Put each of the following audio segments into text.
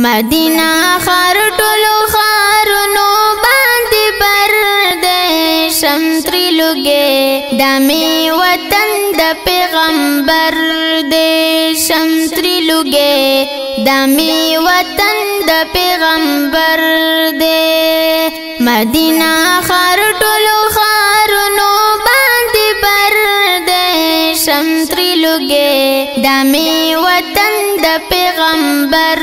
مدینہ خار ټولو خارونو باندې بر دې شمتري لګې دمه وطن د پیغمبر دې شمتري لګې دمه وطن د پیغمبر دې مدینہ خار ټولو خار سترګې د می وطن د پیغمبر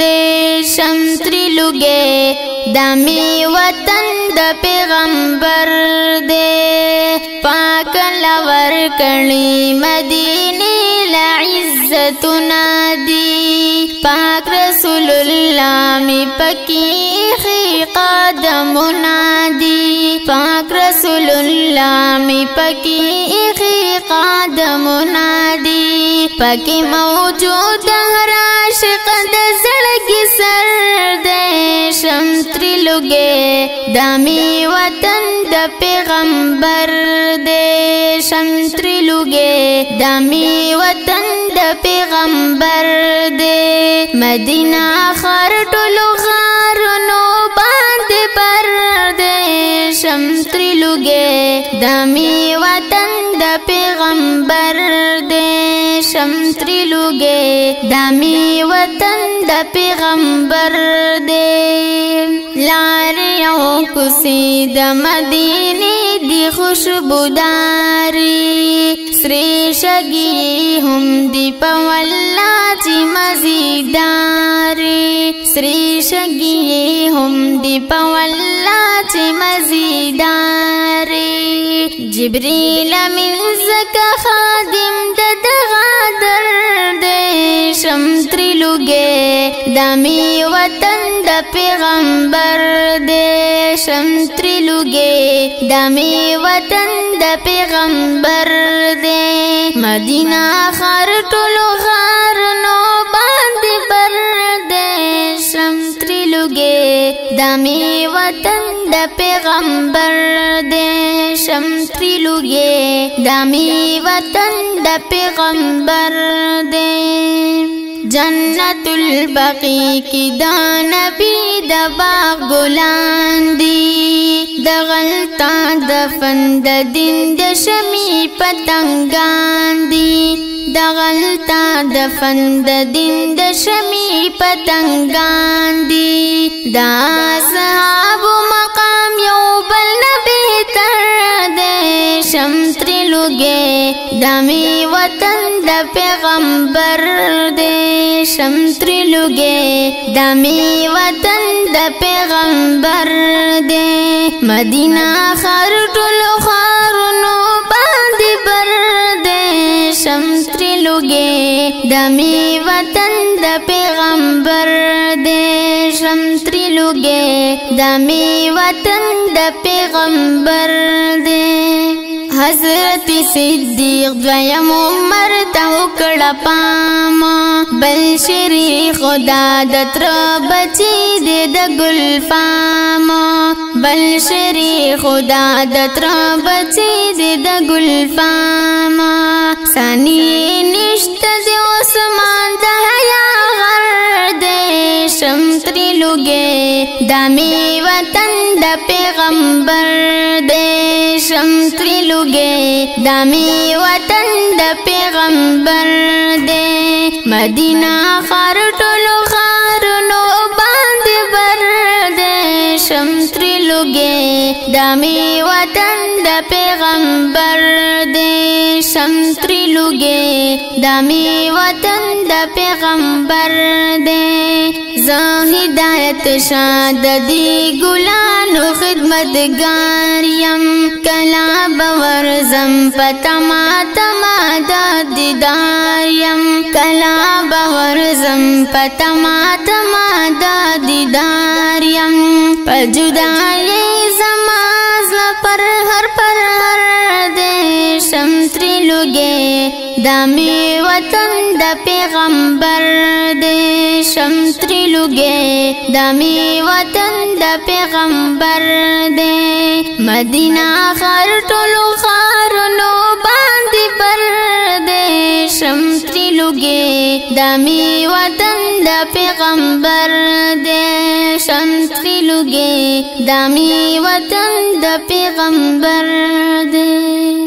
دې شمتري لګې د می وطن د پیغمبر دې پاک لور کړي مدینه لعزتنا دي پاک رسول الله می پکی خیقا الله می پکی اخی قدمونه دی پکی موجود هر عاشق د زړګي سر دی شم تری لګي دامي وطن د پیغمبر دی شم تری لګي دامي وطن د پیغمبر دی مدینه خر ټولو غارونو زمي وطن د پیغمبر دی شم تری لوګې دامي وطن د پیغمبر دې لار یو کوسي د مدینه دی خوشبوداري سری شګي هم دی په والله چې مزیداري سری شګي هم دی په والله چې مزیداري جبريل من زکه خادم دده شم تریلوګه دمی وطن د پیغمبر دې شم تریلوګه دمی وطن د پیغمبر دې مدینه خر ټولو خر نو باندې بر دې شم تریلوګه دمی وطن د پیغمبر دې شم تریلوګه دمی وطن د پیغمبر دې جنت البقی کی دا نبی دا باغ گلان دی دا غلطا دفن دا دن دا شمی پتنگان دی دا غلطا دفن دا دن دا شمی پتنگان دی دا صحابو لوګي دمي وطن د پیغمبر دې شمتر لوګي دمي وطن د پیغمبر دې مدینه خر ټول خارونو باندې بر دې شمتر لوګي دمي وطن د پیغمبر دې شمتر لوګي دمي وطن د پیغمبر دې حضرت صدیق دویم عمر ته وکړه پام بل شریف خدا د تر بچی د ګل فام بل شریف خدا د تر بچی د ګل فام سانی نشته د عثمان د حیا غر د شمتری لوګه دامي وطن د پیغمبر د شم تریلوګې د می وطن د پیغمبر د مدینه خار ټولو خارونو باندې بر د شم تریلوګې د می وطن د پیغمبر د شم تریلوګې د می وطن د پیغمبر د زه هدایت شاد دی ګلانو خدمتګار يم کلا باور زم پتما تما د دیدار يم کلا باور زم پتما تما د دیدار يم پجدای د می وطن د پیغمبر د شمتري لګي د می وطن د پیغمبر د مدینه خر ټولو خارونو باندې پر د شمتري لګي د می وطن د پیغمبر د شمتري لګي د می وطن د پیغمبر د